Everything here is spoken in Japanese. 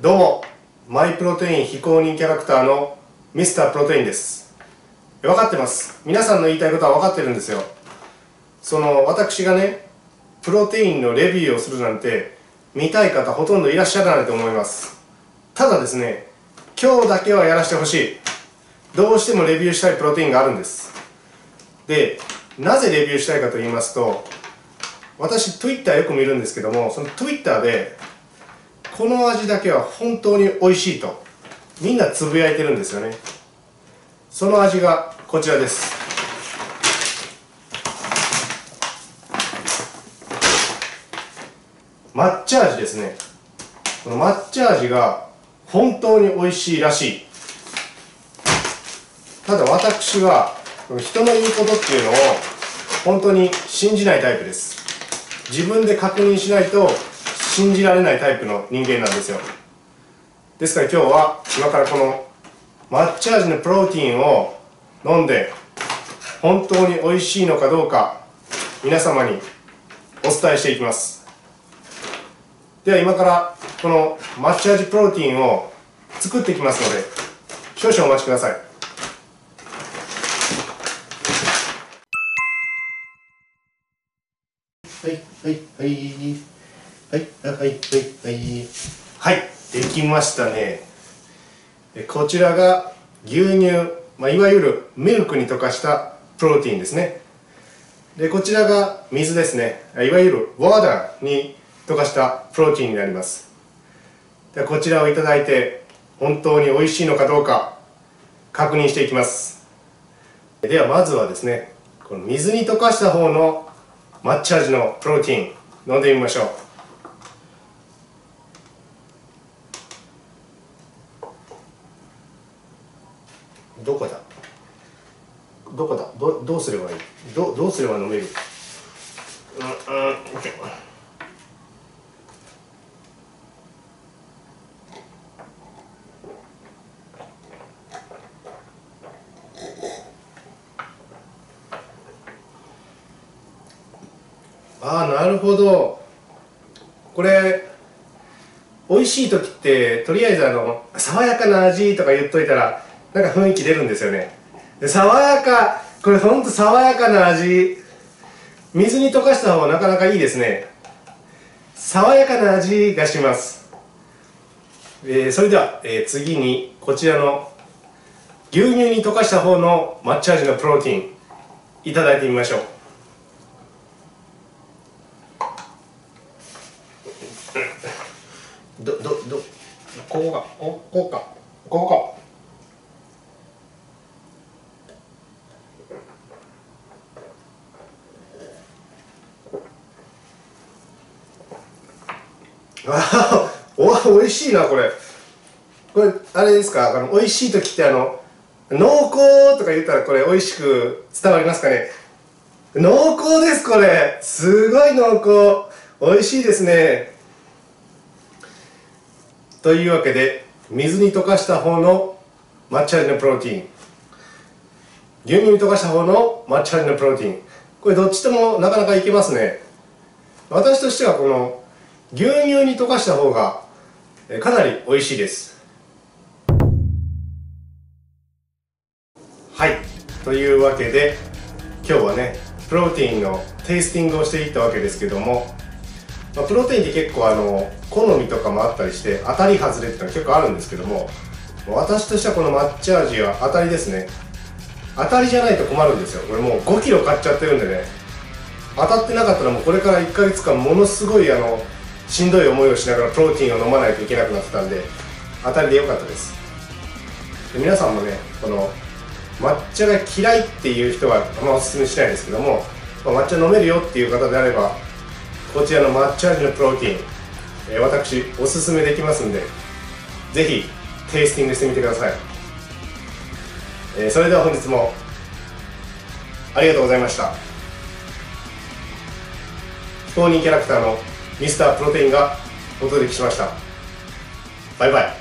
どうもマイプロテイン非公認キャラクターのミスタープロテインです。分かってます。皆さんの言いたいことは分かってるんですよ。その私がねプロテインのレビューをするなんて見たい方ほとんどいらっしゃらないと思います。ただですね今日だけはやらせてほしい。どうしてもレビューしたいプロテインがあるんです。でなぜレビューしたいかと言いますと私 Twitter よく見るんですけどもその Twitter でこの味だけは本当に美味しいとみんなつぶやいてるんですよね。その味がこちらです。抹茶味ですね。この抹茶味が本当に美味しいらしい。ただ私は人の言うことっていうのを本当に信じないタイプです。自分で確認しないと信じられないタイプの人間なんですよ。ですから今日は今からこの抹茶味のプロテインを飲んで本当に美味しいのかどうか皆様にお伝えしていきます。では今からこの抹茶味プロテインを作っていきますので少々お待ちください。はいはいはい。はいはいはいはい。はいできましたね。こちらが牛乳、まあ、いわゆるミルクに溶かしたプロテインですね。でこちらが水ですね。いわゆるワーダーに溶かしたプロテインになります。でこちらをいただいて本当に美味しいのかどうか確認していきます。ではまずはですねこの水に溶かした方の抹茶味のプロテイン飲んでみましょう。どこだ？どこだ？どどうすればいい？どどうすれば飲める？うんうんああなるほど。これ美味しい時ってとりあえずあの爽やかな味とか言っといたらなんか雰囲気出るんですよね。で爽やかこれほんと爽やかな味。水に溶かした方がなかなかいいですね。爽やかな味がします、えー、それでは、えー、次にこちらの牛乳に溶かした方の抹茶味のプロテインいただいてみましょう。どどどここかここかここか。あ お美味しいなこれ。これあれですか？あの美味しい時ってあの濃厚とか言ったらこれ美味しく伝わりますかね？濃厚ですこれ。すごい濃厚。美味しいですね。というわけで水に溶かした方の抹茶味のプロテイン。牛乳に溶かした方の抹茶味のプロテイン。これどっちともなかなかいけますね。私としてはこの牛乳に溶かした方がかなり美味しいです。はい。というわけで今日はねプロテインのテイスティングをしていったわけですけども、まあ、プロテインって結構あの好みとかもあったりして当たり外れっていうのは結構あるんですけども私としてはこの抹茶味は当たりですね。当たりじゃないと困るんですよ。これもう5キロ買っちゃってるんでね。当たってなかったらもうこれから1ヶ月間ものすごいあのしんどい思いをしながらプロテインを飲まないといけなくなってたんで当たりでよかったです。で皆さんもねこの抹茶が嫌いっていう人はあんまおすすめしないですけども、まあ、抹茶飲めるよっていう方であればこちらの抹茶味のプロテイン、えー、私おすすめできますんでぜひテイスティングしてみてください、えー、それでは本日もありがとうございました。公認キャラクターのミスタープロテインがお届けしました。バイバイ。